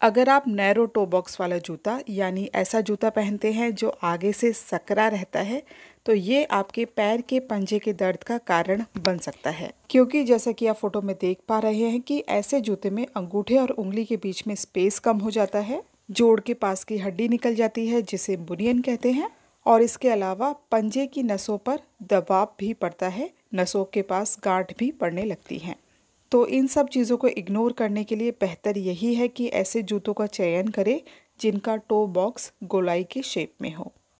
अगर आप narrow toe box वाला जूता, यानी ऐसा जूता पहनते हैं जो आगे से सकरा रहता है तो ये आपके पैर के पंजे के दर्द का कारण बन सकता है। क्योंकि जैसा कि आप फ़ोटो में देख पा रहे हैं कि ऐसे जूते में अंगूठे और उंगली के बीच में स्पेस कम हो जाता है। जोड़ के पास की हड्डी निकल जाती है, जिसे बुनियन कहते हैं, और इसके अलावा पंजे की नसों पर दबाव भी पड़ता है, नसों के पास गांठ भी पड़ने लगती हैं। तो इन सब चीज़ों को इग्नोर करने के लिए बेहतर यही है कि ऐसे जूतों का चयन करें जिनका टो बॉक्स गोलाई के शेप में हो।